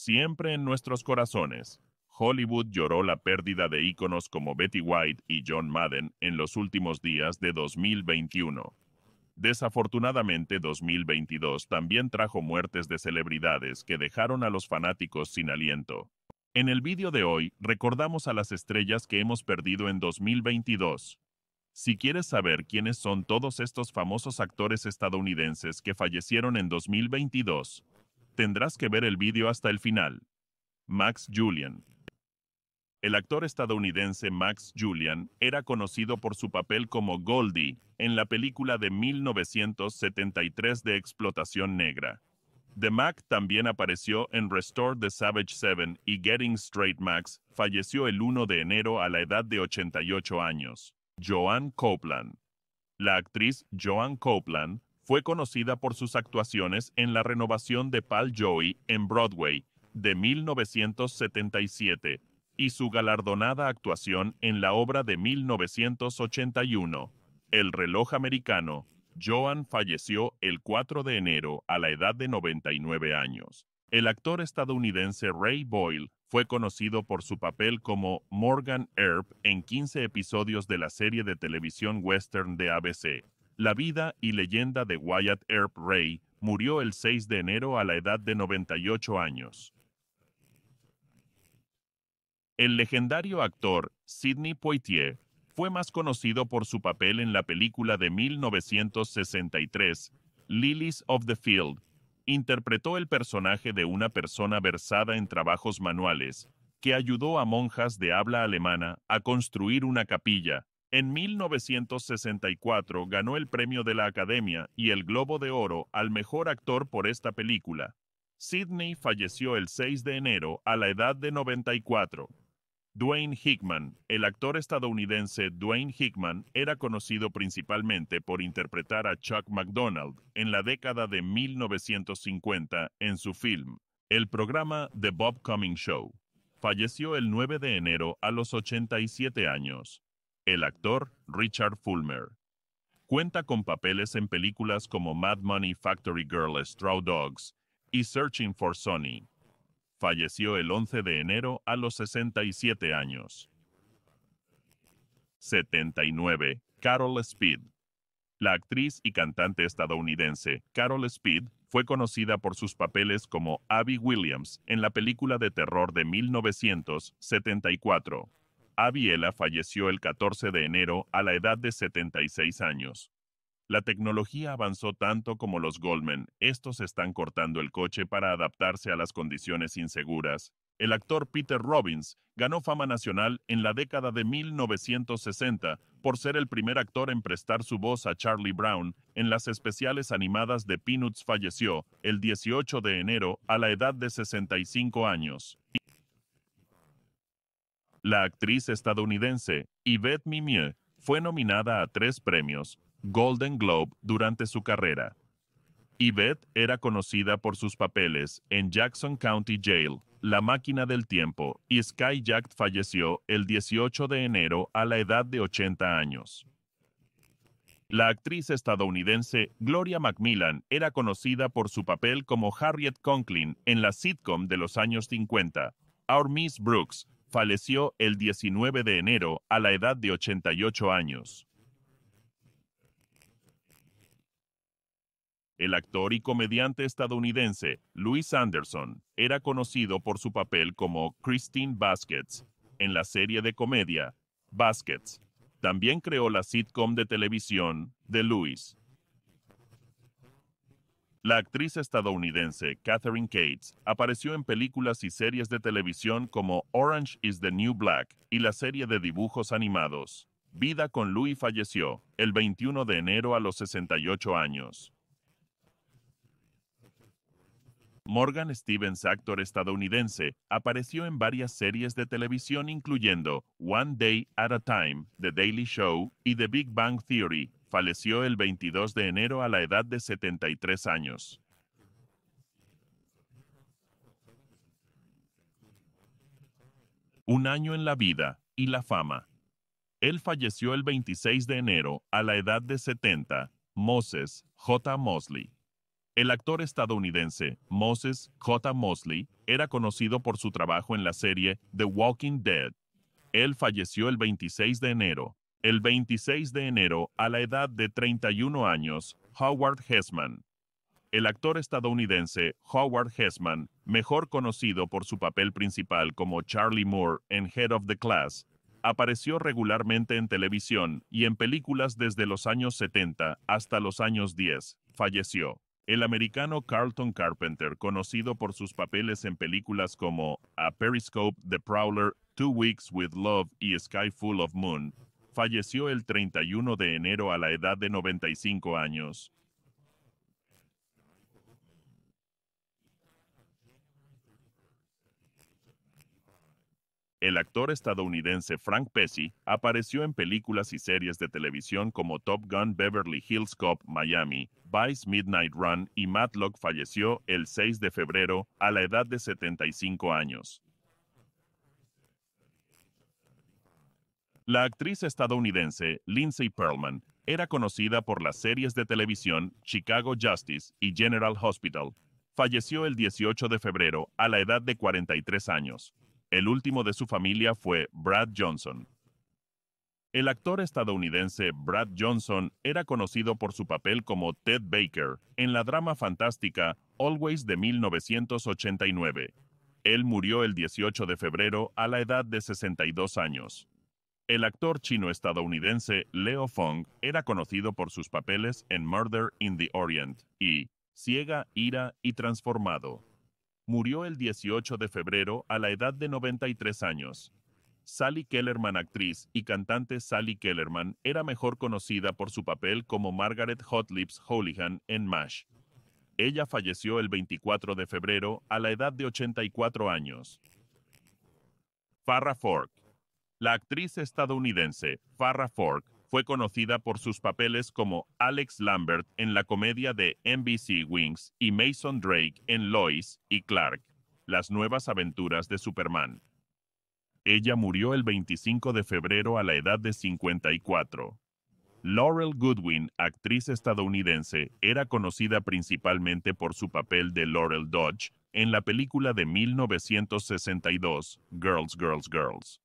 siempre en nuestros corazones. Hollywood lloró la pérdida de íconos como Betty White y John Madden en los últimos días de 2021. Desafortunadamente 2022 también trajo muertes de celebridades que dejaron a los fanáticos sin aliento. En el vídeo de hoy recordamos a las estrellas que hemos perdido en 2022. Si quieres saber quiénes son todos estos famosos actores estadounidenses que fallecieron en 2022, tendrás que ver el vídeo hasta el final. Max Julian, el actor estadounidense Max Julian era conocido por su papel como Goldie en la película de 1973 de explotación negra. The Mac también apareció en Restore the Savage Seven y Getting Straight Max falleció el 1 de enero a la edad de 88 años. Joan Copeland. La actriz Joan Copeland fue conocida por sus actuaciones en la renovación de Pal Joey en Broadway de 1977 y su galardonada actuación en la obra de 1981, El reloj americano, Joan falleció el 4 de enero a la edad de 99 años. El actor estadounidense Ray Boyle fue conocido por su papel como Morgan Earp en 15 episodios de la serie de televisión western de ABC. La vida y leyenda de Wyatt Earp Ray murió el 6 de enero a la edad de 98 años. El legendario actor Sidney Poitier fue más conocido por su papel en la película de 1963, Lilies of the Field. Interpretó el personaje de una persona versada en trabajos manuales, que ayudó a monjas de habla alemana a construir una capilla. En 1964 ganó el premio de la Academia y el Globo de Oro al mejor actor por esta película. Sidney falleció el 6 de enero a la edad de 94. Dwayne Hickman, el actor estadounidense Dwayne Hickman, era conocido principalmente por interpretar a Chuck McDonald en la década de 1950 en su film, el programa The Bob Cummings Show. Falleció el 9 de enero a los 87 años. El actor Richard Fulmer. Cuenta con papeles en películas como Mad Money Factory Girl Straw Dogs y Searching for Sonny. Falleció el 11 de enero a los 67 años. 79. Carol Speed. La actriz y cantante estadounidense Carol Speed fue conocida por sus papeles como Abby Williams en la película de terror de 1974. Abby Ella falleció el 14 de enero a la edad de 76 años. La tecnología avanzó tanto como los Goldman, estos están cortando el coche para adaptarse a las condiciones inseguras. El actor Peter Robbins ganó fama nacional en la década de 1960 por ser el primer actor en prestar su voz a Charlie Brown en las especiales animadas de Peanuts falleció el 18 de enero a la edad de 65 años. La actriz estadounidense Yvette Mimieux fue nominada a tres premios, Golden Globe durante su carrera. Yvette era conocida por sus papeles en Jackson County Jail, La máquina del tiempo y Sky Jack falleció el 18 de enero a la edad de 80 años. La actriz estadounidense Gloria Macmillan era conocida por su papel como Harriet Conklin en la sitcom de los años 50. Our Miss Brooks falleció el 19 de enero a la edad de 88 años. El actor y comediante estadounidense Louis Anderson era conocido por su papel como Christine Baskets en la serie de comedia Baskets. También creó la sitcom de televisión The Louis. La actriz estadounidense Catherine Cates apareció en películas y series de televisión como Orange is the New Black y la serie de dibujos animados. Vida con Louis falleció el 21 de enero a los 68 años. Morgan Stevens, actor estadounidense, apareció en varias series de televisión incluyendo One Day at a Time, The Daily Show y The Big Bang Theory. Falleció el 22 de enero a la edad de 73 años. Un año en la vida y la fama. Él falleció el 26 de enero a la edad de 70. Moses J. Mosley. El actor estadounidense Moses J. Mosley era conocido por su trabajo en la serie The Walking Dead. Él falleció el 26 de enero. El 26 de enero, a la edad de 31 años, Howard Hessman. El actor estadounidense Howard Hessman, mejor conocido por su papel principal como Charlie Moore en Head of the Class, apareció regularmente en televisión y en películas desde los años 70 hasta los años 10. Falleció. El americano Carlton Carpenter, conocido por sus papeles en películas como A Periscope, The Prowler, Two Weeks with Love y Sky Full of Moon, falleció el 31 de enero a la edad de 95 años. El actor estadounidense Frank Pesci apareció en películas y series de televisión como Top Gun Beverly Hills Cop Miami, Vice Midnight Run y Matlock falleció el 6 de febrero a la edad de 75 años. La actriz estadounidense Lindsay Perlman era conocida por las series de televisión Chicago Justice y General Hospital. Falleció el 18 de febrero a la edad de 43 años. El último de su familia fue Brad Johnson. El actor estadounidense Brad Johnson era conocido por su papel como Ted Baker en la drama fantástica Always de 1989. Él murió el 18 de febrero a la edad de 62 años. El actor chino-estadounidense Leo Fong era conocido por sus papeles en Murder in the Orient y Ciega, Ira y Transformado murió el 18 de febrero a la edad de 93 años. Sally Kellerman, actriz y cantante Sally Kellerman, era mejor conocida por su papel como Margaret Hotlips Houlihan en MASH. Ella falleció el 24 de febrero a la edad de 84 años. Farrah Fork. La actriz estadounidense Farrah Fork fue conocida por sus papeles como Alex Lambert en la comedia de NBC Wings y Mason Drake en Lois y Clark, Las nuevas aventuras de Superman. Ella murió el 25 de febrero a la edad de 54. Laurel Goodwin, actriz estadounidense, era conocida principalmente por su papel de Laurel Dodge en la película de 1962, Girls, Girls, Girls.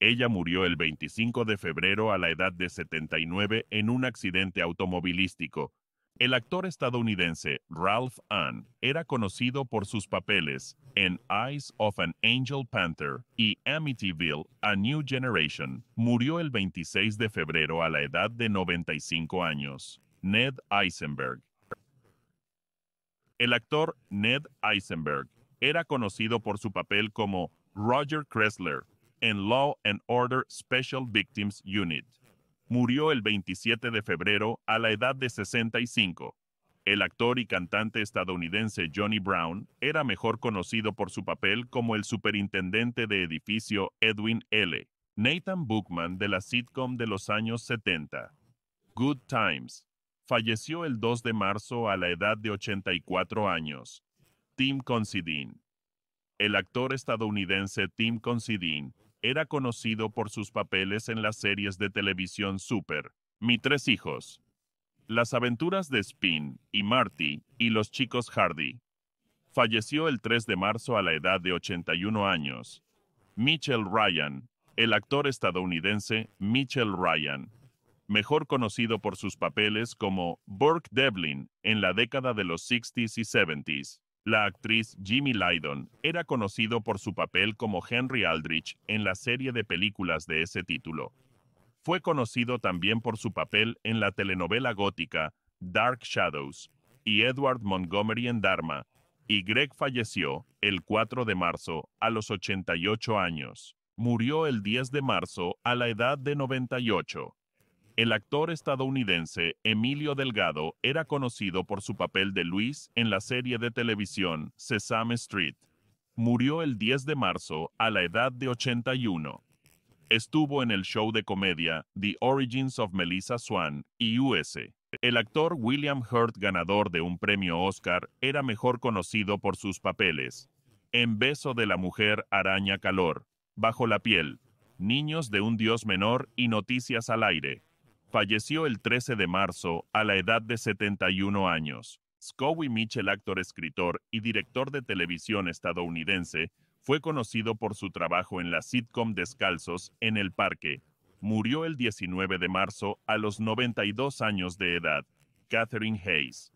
Ella murió el 25 de febrero a la edad de 79 en un accidente automovilístico. El actor estadounidense Ralph Ann era conocido por sus papeles en Eyes of an Angel Panther y Amityville, A New Generation. Murió el 26 de febrero a la edad de 95 años. Ned Eisenberg. El actor Ned Eisenberg era conocido por su papel como Roger Kressler en Law and Order Special Victims Unit. Murió el 27 de febrero a la edad de 65. El actor y cantante estadounidense Johnny Brown era mejor conocido por su papel como el superintendente de edificio Edwin L. Nathan Bookman de la sitcom de los años 70. Good Times. Falleció el 2 de marzo a la edad de 84 años. Tim Considine. El actor estadounidense Tim Considine era conocido por sus papeles en las series de televisión Super, Mi Tres Hijos, Las aventuras de Spin y Marty y los chicos Hardy. Falleció el 3 de marzo a la edad de 81 años. Mitchell Ryan, el actor estadounidense Mitchell Ryan, mejor conocido por sus papeles como Burke Devlin en la década de los 60s y 70s. La actriz Jimmy Lydon era conocido por su papel como Henry Aldrich en la serie de películas de ese título. Fue conocido también por su papel en la telenovela gótica Dark Shadows y Edward Montgomery en Dharma, y Greg falleció el 4 de marzo a los 88 años. Murió el 10 de marzo a la edad de 98. El actor estadounidense Emilio Delgado era conocido por su papel de Luis en la serie de televisión Sesame Street. Murió el 10 de marzo a la edad de 81. Estuvo en el show de comedia The Origins of Melissa Swan y US. El actor William Hurt, ganador de un premio Oscar, era mejor conocido por sus papeles en Beso de la Mujer Araña Calor, Bajo la Piel, Niños de un Dios Menor y Noticias al Aire falleció el 13 de marzo a la edad de 71 años. Scobie Mitchell, actor, escritor y director de televisión estadounidense, fue conocido por su trabajo en la sitcom Descalzos en el Parque. Murió el 19 de marzo a los 92 años de edad. Catherine Hayes.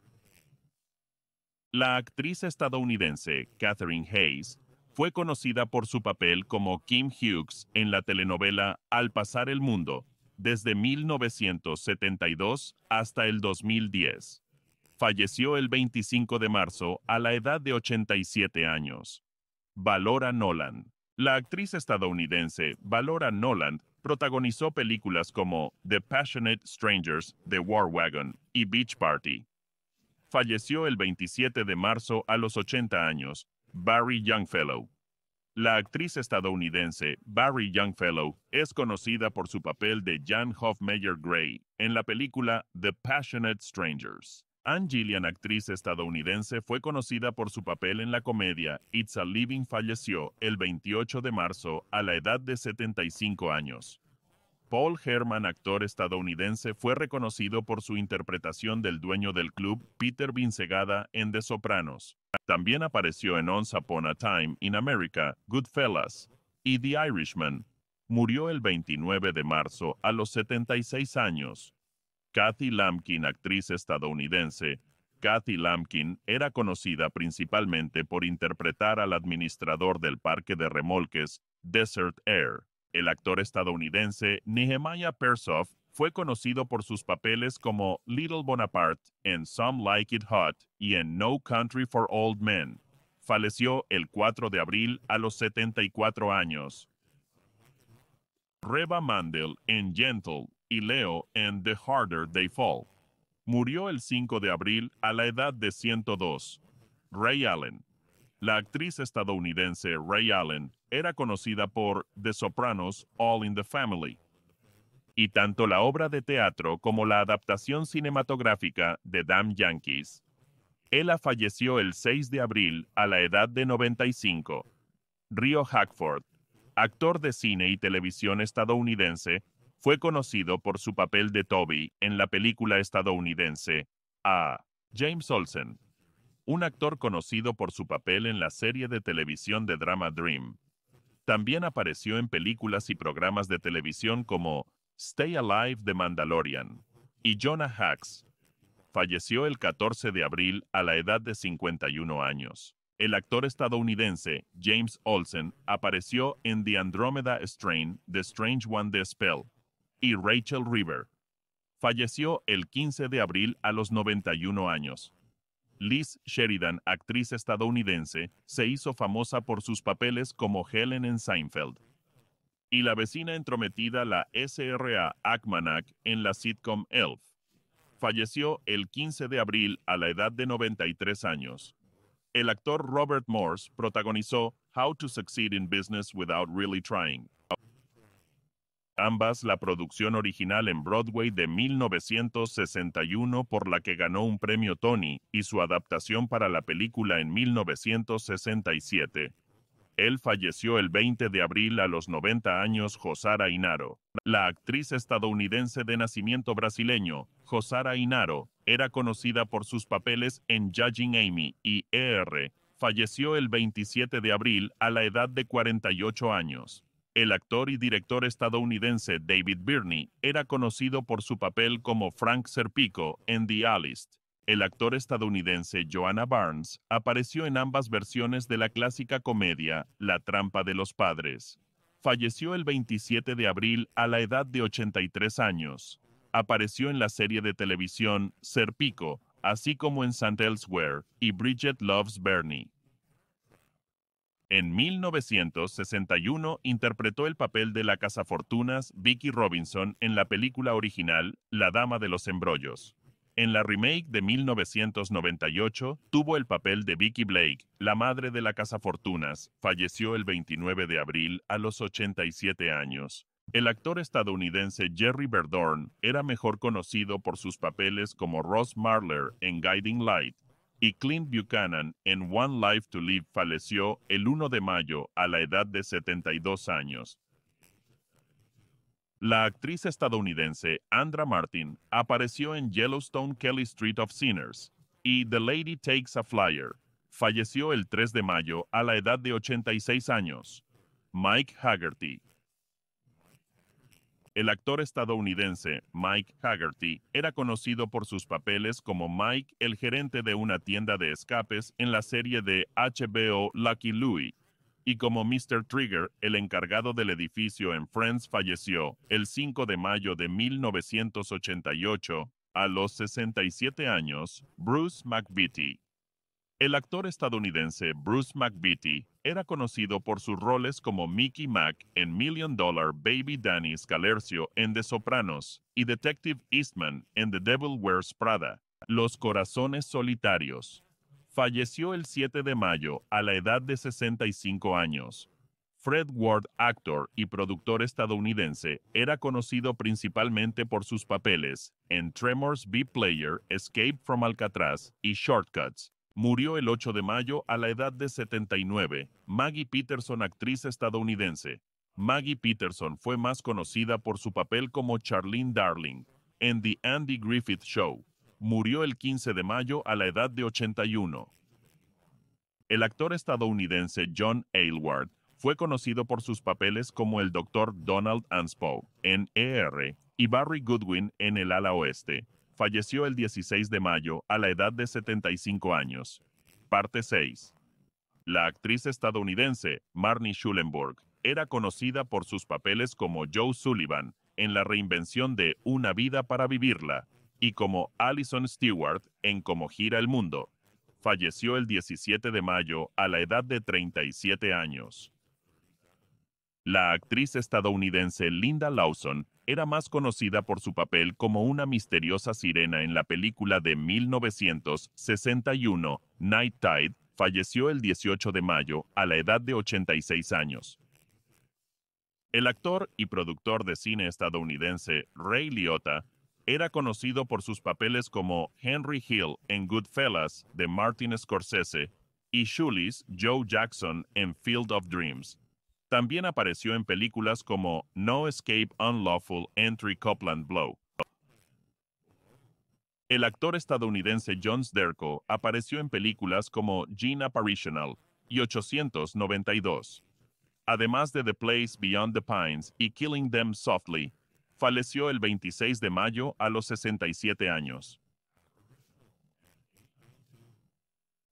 La actriz estadounidense Catherine Hayes fue conocida por su papel como Kim Hughes en la telenovela Al pasar el mundo, desde 1972 hasta el 2010. Falleció el 25 de marzo a la edad de 87 años. Valora Nolan. La actriz estadounidense Valora Nolan protagonizó películas como The Passionate Strangers, The War Wagon y Beach Party. Falleció el 27 de marzo a los 80 años. Barry Youngfellow. La actriz estadounidense Barry Youngfellow es conocida por su papel de Jan Hofmeyer Gray en la película The Passionate Strangers. Anne Gillian, actriz estadounidense, fue conocida por su papel en la comedia It's a Living falleció el 28 de marzo a la edad de 75 años. Paul Herman, actor estadounidense, fue reconocido por su interpretación del dueño del club, Peter Vincegada, en The Sopranos. También apareció en Once Upon a Time in America, Goodfellas y The Irishman. Murió el 29 de marzo a los 76 años. Kathy Lampkin, actriz estadounidense, Kathy Lampkin era conocida principalmente por interpretar al administrador del parque de remolques Desert Air. El actor estadounidense Nehemiah Persoff fue conocido por sus papeles como Little Bonaparte en Some Like It Hot y en No Country for Old Men. Falleció el 4 de abril a los 74 años. Reba Mandel en Gentle y Leo en The Harder They Fall. Murió el 5 de abril a la edad de 102. Ray Allen. La actriz estadounidense Ray Allen era conocida por The Sopranos All in the Family. Y tanto la obra de teatro como la adaptación cinematográfica de Damn Yankees. Ella falleció el 6 de abril a la edad de 95. Rio Hackford, actor de cine y televisión estadounidense, fue conocido por su papel de Toby en la película estadounidense A. James Olsen, un actor conocido por su papel en la serie de televisión de drama Dream. También apareció en películas y programas de televisión como Stay Alive The Mandalorian y Jonah Hacks. Falleció el 14 de abril a la edad de 51 años. El actor estadounidense James Olsen apareció en The Andromeda Strain, The Strange One The Spell, y Rachel River. Falleció el 15 de abril a los 91 años. Liz Sheridan, actriz estadounidense, se hizo famosa por sus papeles como Helen en Seinfeld. Y la vecina entrometida, la SRA Ackmanack, en la sitcom Elf. Falleció el 15 de abril a la edad de 93 años. El actor Robert Morse protagonizó How to Succeed in Business Without Really Trying, ambas la producción original en Broadway de 1961 por la que ganó un premio Tony y su adaptación para la película en 1967. Él falleció el 20 de abril a los 90 años Josara Inaro. La actriz estadounidense de nacimiento brasileño, Josara Inaro, era conocida por sus papeles en Judging Amy y ER. Falleció el 27 de abril a la edad de 48 años. El actor y director estadounidense David Birney era conocido por su papel como Frank Serpico en The Alist. El actor estadounidense Joanna Barnes apareció en ambas versiones de la clásica comedia La trampa de los padres. Falleció el 27 de abril a la edad de 83 años. Apareció en la serie de televisión Serpico, así como en St. Elsewhere y Bridget Loves Bernie. En 1961 interpretó el papel de la cazafortunas Vicky Robinson en la película original La Dama de los Embrollos. En la remake de 1998 tuvo el papel de Vicky Blake, la madre de la cazafortunas. Falleció el 29 de abril a los 87 años. El actor estadounidense Jerry Berdorn era mejor conocido por sus papeles como Ross Marler en Guiding Light y Clint Buchanan en One Life to Live falleció el 1 de mayo a la edad de 72 años. La actriz estadounidense Andra Martin apareció en Yellowstone Kelly Street of Sinners. y The Lady Takes a Flyer. Falleció el 3 de mayo a la edad de 86 años. Mike Haggerty. El actor estadounidense Mike Haggerty era conocido por sus papeles como Mike, el gerente de una tienda de escapes en la serie de HBO Lucky Louie, y como Mr. Trigger, el encargado del edificio en Friends, falleció el 5 de mayo de 1988 a los 67 años, Bruce McVitie. El actor estadounidense Bruce McVitie era conocido por sus roles como Mickey Mac en Million Dollar Baby Danny Scalercio en The Sopranos y Detective Eastman en The Devil Wears Prada, Los Corazones Solitarios. Falleció el 7 de mayo a la edad de 65 años. Fred Ward, actor y productor estadounidense, era conocido principalmente por sus papeles en Tremors B-Player, Escape from Alcatraz y Shortcuts, Murió el 8 de mayo a la edad de 79. Maggie Peterson, actriz estadounidense. Maggie Peterson fue más conocida por su papel como Charlene Darling en The Andy Griffith Show. Murió el 15 de mayo a la edad de 81. El actor estadounidense John Aylward fue conocido por sus papeles como el Dr. Donald Anspow en ER y Barry Goodwin en El ala oeste falleció el 16 de mayo a la edad de 75 años. Parte 6. La actriz estadounidense Marnie Schulenburg era conocida por sus papeles como Joe Sullivan en la reinvención de Una vida para vivirla y como Alison Stewart en Como gira el mundo. Falleció el 17 de mayo a la edad de 37 años. La actriz estadounidense Linda Lawson era más conocida por su papel como una misteriosa sirena en la película de 1961, Night Tide, falleció el 18 de mayo a la edad de 86 años. El actor y productor de cine estadounidense Ray Liotta era conocido por sus papeles como Henry Hill en Goodfellas de Martin Scorsese y Shulis Joe Jackson en Field of Dreams. También apareció en películas como No Escape Unlawful Entry Copland Blow. El actor estadounidense John Sterko apareció en películas como Gene Apparitional y 892. Además de The Place Beyond the Pines y Killing Them Softly, falleció el 26 de mayo a los 67 años.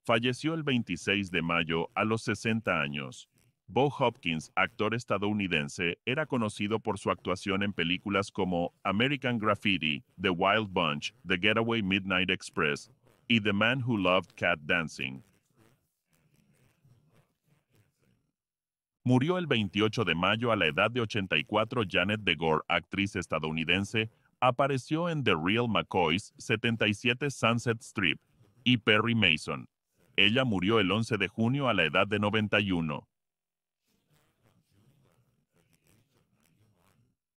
Falleció el 26 de mayo a los 60 años. Bo Hopkins, actor estadounidense, era conocido por su actuación en películas como American Graffiti, The Wild Bunch, The Getaway Midnight Express y The Man Who Loved Cat Dancing. Murió el 28 de mayo a la edad de 84 Janet DeGore, actriz estadounidense, apareció en The Real McCoys, 77 Sunset Strip y Perry Mason. Ella murió el 11 de junio a la edad de 91.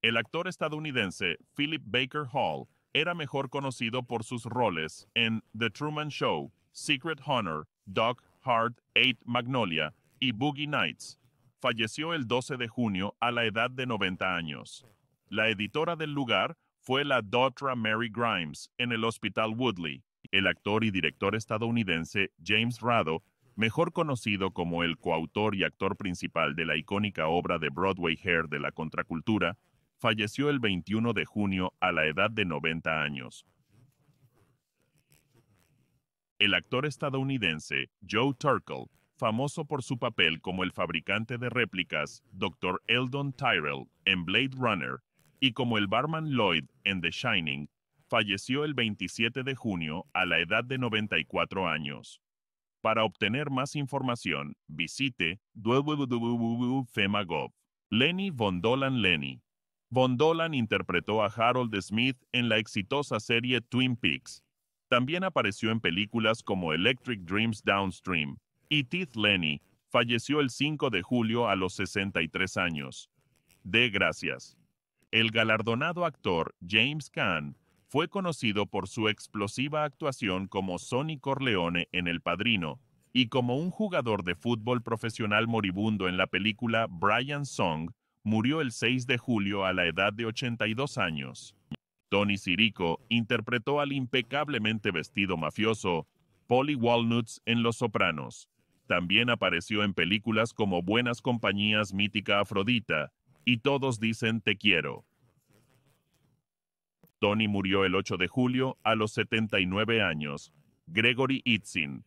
El actor estadounidense Philip Baker Hall era mejor conocido por sus roles en The Truman Show, Secret Honor, Dog Heart, Eight Magnolia y Boogie Nights. Falleció el 12 de junio a la edad de 90 años. La editora del lugar fue la Dotra Mary Grimes en el Hospital Woodley. El actor y director estadounidense James Rado, mejor conocido como el coautor y actor principal de la icónica obra de Broadway Hair de la contracultura, falleció el 21 de junio a la edad de 90 años. El actor estadounidense Joe Turkel, famoso por su papel como el fabricante de réplicas Dr. Eldon Tyrell en Blade Runner y como el barman Lloyd en The Shining, falleció el 27 de junio a la edad de 94 años. Para obtener más información, visite www.femagov. Lenny Von Dolan Lenny, Von Dolan interpretó a Harold Smith en la exitosa serie Twin Peaks. También apareció en películas como Electric Dreams Downstream, y Teeth Lenny falleció el 5 de julio a los 63 años. De gracias. El galardonado actor James Caan fue conocido por su explosiva actuación como Sonny Corleone en El Padrino y como un jugador de fútbol profesional moribundo en la película Brian Song murió el 6 de julio a la edad de 82 años. Tony Sirico interpretó al impecablemente vestido mafioso Polly Walnuts en Los Sopranos. También apareció en películas como Buenas Compañías Mítica Afrodita y Todos dicen Te quiero. Tony murió el 8 de julio a los 79 años. Gregory Itzin,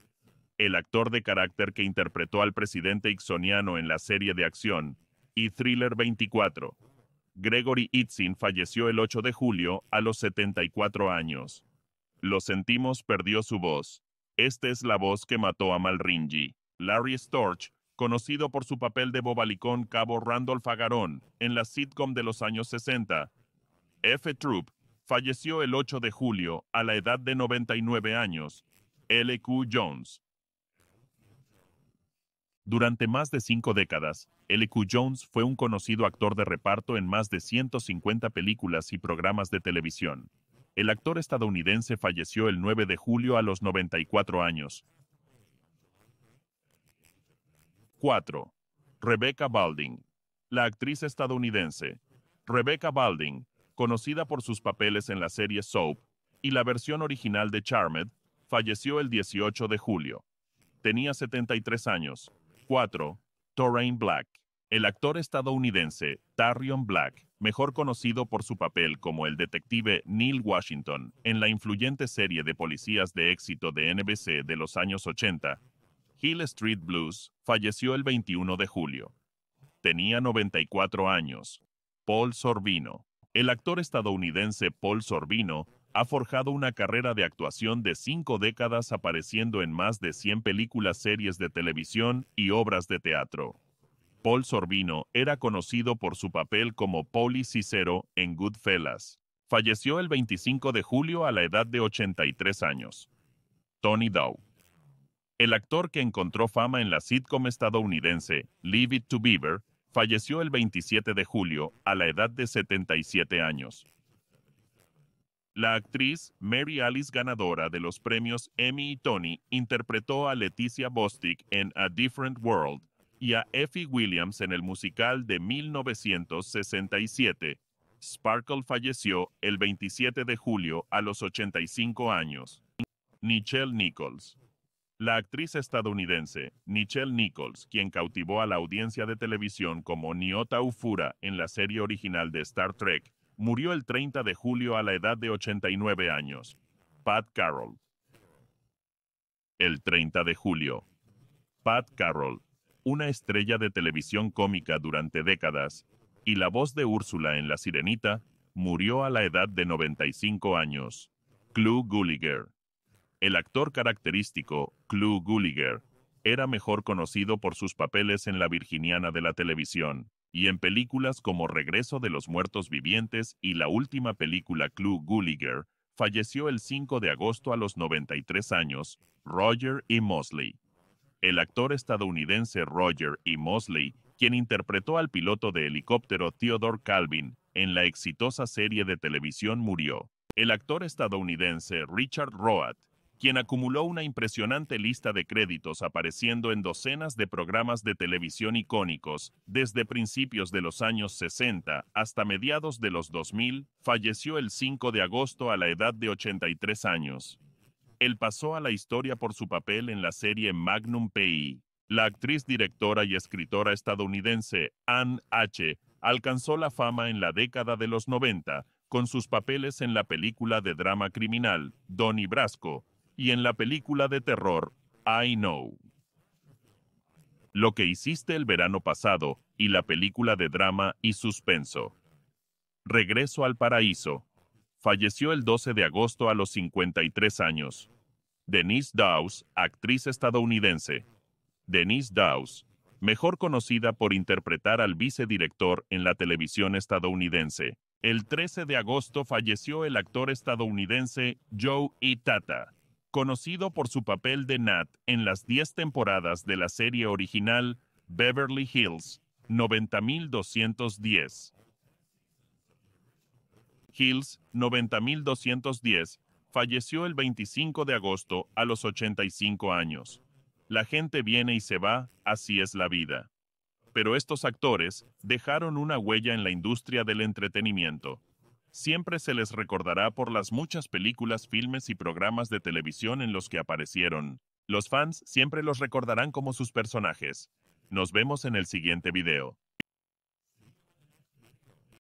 el actor de carácter que interpretó al presidente ixoniano en la serie de acción, y Thriller 24. Gregory Itzin falleció el 8 de julio a los 74 años. Lo sentimos perdió su voz. Esta es la voz que mató a Malringi. Larry Storch, conocido por su papel de bobalicón cabo Randolph Agarón en la sitcom de los años 60. F. Troop, falleció el 8 de julio a la edad de 99 años. L.Q. Jones. Durante más de cinco décadas, L.Q. Jones fue un conocido actor de reparto en más de 150 películas y programas de televisión. El actor estadounidense falleció el 9 de julio a los 94 años. 4. Rebecca Balding. La actriz estadounidense. Rebecca Balding conocida por sus papeles en la serie Soap y la versión original de Charmed, falleció el 18 de julio. Tenía 73 años. 4. Torraine Black. El actor estadounidense Tarion Black, mejor conocido por su papel como el detective Neil Washington en la influyente serie de policías de éxito de NBC de los años 80, Hill Street Blues, falleció el 21 de julio. Tenía 94 años. Paul Sorbino. El actor estadounidense Paul Sorbino ha forjado una carrera de actuación de cinco décadas apareciendo en más de 100 películas, series de televisión y obras de teatro. Paul Sorbino era conocido por su papel como Paulie Cicero en Goodfellas. Falleció el 25 de julio a la edad de 83 años. Tony Dow. El actor que encontró fama en la sitcom estadounidense Leave It to Beaver falleció el 27 de julio a la edad de 77 años. La actriz Mary Alice ganadora de los premios Emmy y Tony interpretó a Leticia Bostic en A Different World y a Effie Williams en el musical de 1967. Sparkle falleció el 27 de julio a los 85 años. Nichelle Nichols la actriz estadounidense Nichelle Nichols, quien cautivó a la audiencia de televisión como Nyota Ufura en la serie original de Star Trek, murió el 30 de julio a la edad de 89 años. Pat Carroll. El 30 de julio. Pat Carroll, una estrella de televisión cómica durante décadas, y la voz de Úrsula en La Sirenita, murió a la edad de 95 años. Clu Gulliger. El actor característico, Clu Gulliger, era mejor conocido por sus papeles en La Virginiana de la televisión, y en películas como Regreso de los Muertos Vivientes y la última película Clu Gulliger, falleció el 5 de agosto a los 93 años, Roger E. Mosley. El actor estadounidense Roger E. Mosley, quien interpretó al piloto de helicóptero Theodore Calvin en la exitosa serie de televisión murió. El actor estadounidense Richard Roat, quien acumuló una impresionante lista de créditos apareciendo en docenas de programas de televisión icónicos desde principios de los años 60 hasta mediados de los 2000, falleció el 5 de agosto a la edad de 83 años. Él pasó a la historia por su papel en la serie Magnum PI. La actriz, directora y escritora estadounidense Anne H. alcanzó la fama en la década de los 90 con sus papeles en la película de drama criminal Donnie Brasco, y en la película de terror I Know. Lo que hiciste el verano pasado y la película de drama y suspenso. Regreso al paraíso. Falleció el 12 de agosto a los 53 años. Denise Dawes, actriz estadounidense. Denise Dawes, mejor conocida por interpretar al vicedirector en la televisión estadounidense. El 13 de agosto falleció el actor estadounidense Joe Itata conocido por su papel de Nat en las 10 temporadas de la serie original Beverly Hills 90210. Hills 90210 falleció el 25 de agosto a los 85 años. La gente viene y se va, así es la vida. Pero estos actores dejaron una huella en la industria del entretenimiento. Siempre se les recordará por las muchas películas, filmes y programas de televisión en los que aparecieron. Los fans siempre los recordarán como sus personajes. Nos vemos en el siguiente video.